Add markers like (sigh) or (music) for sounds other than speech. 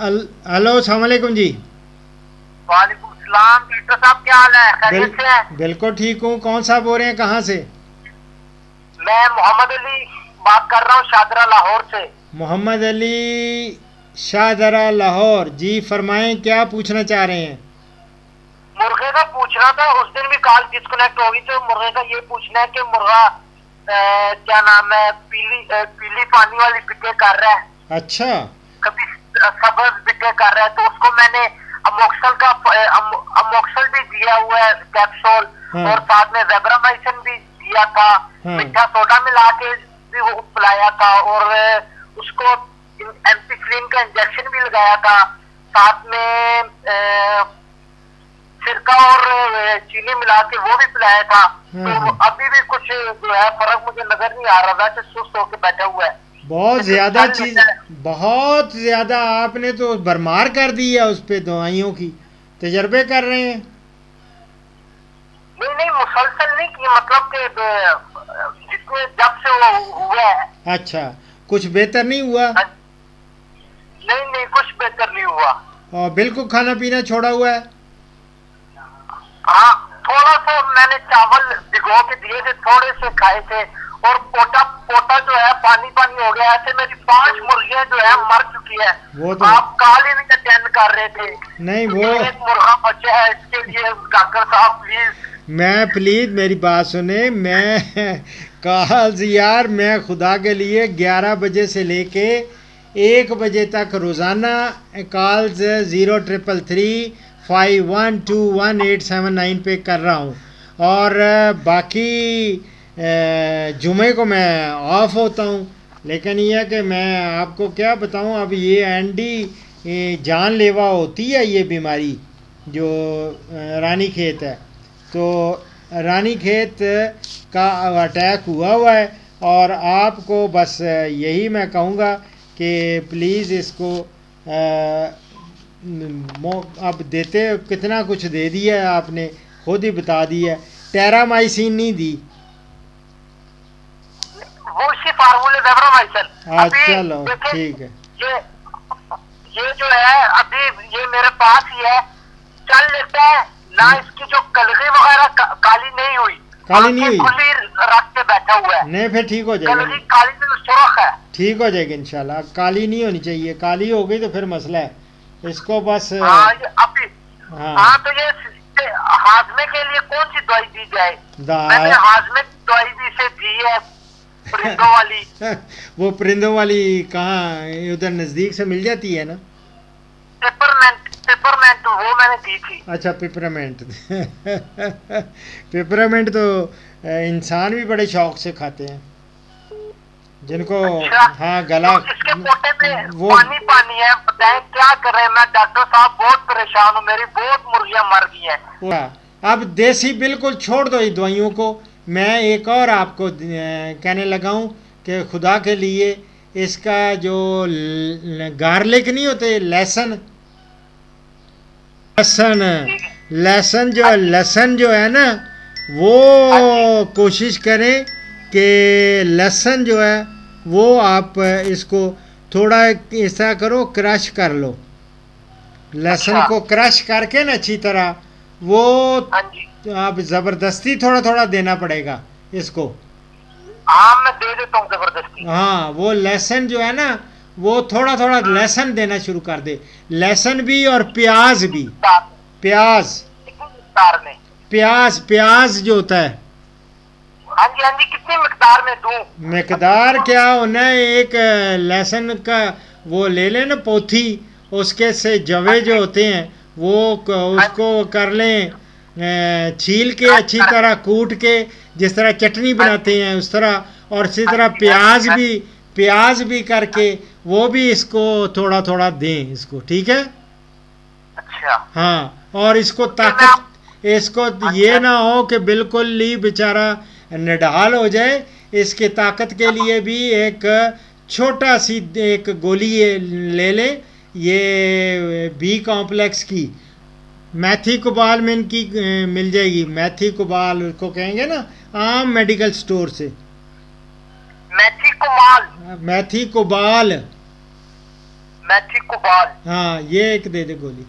Hello السلام علیکم جی۔ وعلیکم السلام ڈاکٹر صاحب کیا حال ہے؟ خیریت سے ہیں؟ بالکل ٹھیک ہوں۔ کون صاحب ہو رہے ہیں؟ کہاں سے؟ میں محمد علی بات کر رہا ہوں شادرہ لاہور سے۔ محمد علی شاہ درہ لاہور۔ جی فرمائیں کیا پوچھنا چاہ رہے ہیں؟ مرغے کا پوچھنا تھا اس دن بھی کال ڈسکنیکٹ ہوگی تو مرغے کا یہ پوچھنا ہے کہ مرغا کیا نام ہے پیلی پیلی پانی والی بکے کر رہا ہے۔ اچھا۔ سبز بکے کر رہا ہے تو اس کو میں نے اموکسل کا اموکسل بھی دیا ہوا ہے کیپسول۔ اور ساتھ میں زیبرامائسن بھی دیا تھا۔ میٹھا سوڈا ملا کے بھی وہ پلایا تھا اور اس کو ایمپیفلین کا انجیکشن بھی لگایا تھا ساتھ میں سرکہ اور چینی ملا کے وہ بھی پلایا تھا۔ تو ابھی بھی کچھ جو ہے فرق مجھے نظر نہیں آ رہا ویسے سست ہو کے بیٹھا ہوا ہے بہت زیادہ چیز بہت زیادہ آپ نے تو برمار کر دی ہے اس پہ دوائیوں کی۔ تجربے کر رہے ہیں۔ نہیں نہیں مسلسل نہیں کی مطلب کہ جتنے جب سے وہ ہوا ہے۔ اچھا کچھ بہتر نہیں ہوا؟ نہیں نہیں کچھ بہتر نہیں ہوا۔ اور بالکل کھانا پینا چھوڑا ہوا ہے؟ ہاں تھوڑا سا میں نے چاول بھگو کے دیے تھے تھوڑے سے کھائے تھے۔ اور پوٹا پوٹا جو ہے پانی پانی ہو گیا ایسے میری پانچ مرغیاں جو ہے مر چکی ہے وہ تو- آپ کال ہی نہیں اٹینڈ کر رہے تھے۔ نہیں وہ ایک مرغا بچہ ہے اس کے لیے ڈاکٹر صاحب پلیز میں پلیز میری بات سنیں میں کالز یار میں خدا کے لیے گیارہ بجے سے لے کے ایک بجے تک روزانہ calls zero triple three five one two one eight seven nine پہ کر رہا ہوں۔ اور باقی جمعے کو میں آف ہوتا ہوں، لیکن یہ کہ میں آپ کو کیا بتاؤں، اب یہ اینڈی جان لیوا ہوتی ہے یہ بیماری جو رانی کھیت ہے۔ تو رانی کھیت کا اٹیک ہوا ہوا ہے، اور آپ کو بس یہی میں کہوں گا کہ پلیز اس کو اب دیتے، کتنا کچھ دے دیا ہے آپ نے، خود ہی بتا دیا ہے۔ ٹیرامائسین نہیں دی وہ اسی فارمولے زیبرامائسن ہاں چلو ٹھیک ہے۔ یہ جو ہے ابھی یہ میرے پاس ہی ہے۔ چل لیتا ہے نہ اس کی جو کلغی وغیرہ کا- کالی نہیں ہوئی کالی نہیں ہوئی؟ کھلی رکھ کے بیٹھا ہوا ہے نہیں پھر ٹھیک ہو جائے گا کالی میں سرخ ہے۔ ٹھیک ہو جائے گی انشاءاللہ۔ کالی نہیں ہونی چاہیے کالی ہو گئی تو پھر مسئلہ ہے۔ اس کو بس ہاں ہاں۔ ہاں تو یہ ہاضمے کے لیے کون سی دوائی دی جائے؟ میں نے ہاضمے کی دوائی بھی سے دی ہے۔ پرندوں والی۔ (laughs) وہ پرندوں والی کہاں ادھر نزدیک سے مل جاتی ہے نا؟ پیپرمنٹ پیپرمنٹ وہ میں نے دی تھی۔ اچھا پیپرمنٹ پیپرمنٹ (laughs) تو انسان بھی بڑے شوق سے کھاتے ہیں۔ جن کو اچھا۔ ہاں گلا۔ وہ پانی پانی ہے۔ بتائیں کیا کریں میں ڈاکٹر صاحب بہت پریشان ہوں۔ میری بہت مرغیاں مر گئی ہیں۔ اب دیسی بالکل چھوڑ دو دوائیوں کو۔ میں ایک اور آپ کو کہنے لگا ہوں کہ خدا کے لیے اس کا جو گارلک نہیں ہوتے لہسن لہسن لہسن جو لہسن جو ہے نا وہ کوشش کریں کہ لہسن جو ہے وہ آپ اس کو تھوڑا اس طرح کرو کرش کر لو لہسن اچھا۔ کو کرش کر کے نا اچھی طرح وہ ہاں جی آپ زبردستی تھوڑا تھوڑا دینا پڑے گا اس کو۔ ہاں میں دے دیتا ہوں زبردستی۔ ہاں وہ لہسن جو ہے نا وہ تھوڑا تھوڑا لہسن دینا شروع کر دے۔ لہسن بھی اور پیاز بھی۔ پیاز۔ پیاز پیاز جو ہوتا ہے۔ ہاں جی ہاں جی کتنی مقدار میں دوں؟ مقدار کیا ہونا ہے؟ ایک لہسن کا وہ لے لیں نا پوتھی اس کے سے جوے جو ہوتے ہیں وہ اس کو کر لیں۔ چھیل کے اچھی طرح کوٹ کے جس طرح چٹنی بناتے ہیں اس طرح اور اسی طرح پیاز بھی پیاز بھی کر کے وہ بھی اس کو تھوڑا تھوڑا دیں اس کو ٹھیک ہے؟ اچھا۔ ہاں اور اس کو طاقت اس کو یہ نہ ہو کہ بالکل ہی بیچارہ نڈال ہو جائے۔ اس کی طاقت کے لیے بھی ایک چھوٹا سی ایک گولی لے لیں یہ بی کمپلیکس کی۔ میتھی کوبال میں ان کی مل جائے گی۔ میتھی کوبال کو کہیں گے نا عام میڈیکل سٹور سے۔ میتھی کمال میتھی کوبال میتھی کوبال ہاں یہ ایک دے دے گولی۔